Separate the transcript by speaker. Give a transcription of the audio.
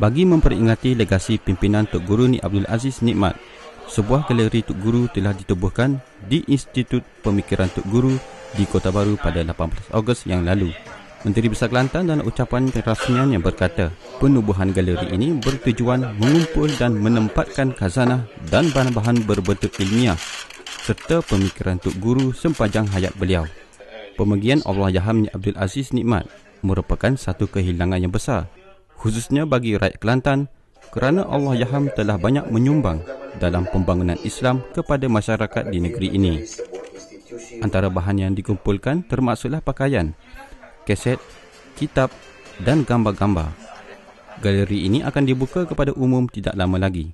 Speaker 1: Bagi memperingati legasi pimpinan Tok Guru Ni Abdul Aziz Nikmat, sebuah galeri Tok Guru telah ditubuhkan di Institut Pemikiran Tok Guru di Kota Baru pada 18 Ogos yang lalu. Menteri Besar Kelantan dan ucapan perasmian yang berkata, penubuhan galeri ini bertujuan mengumpul dan menempatkan khazanah dan bahan-bahan berbentuk ilmiah serta pemikiran Tok Guru sepanjang hayat beliau. Pemergian Allah Yaham Abdul Aziz Nikmat merupakan satu kehilangan yang besar khususnya bagi rakyat Kelantan kerana Allah Yaham telah banyak menyumbang dalam pembangunan Islam kepada masyarakat di negeri ini. Antara bahan yang dikumpulkan termasuklah pakaian, keset, kitab dan gambar-gambar. Galeri ini akan dibuka kepada umum tidak lama lagi.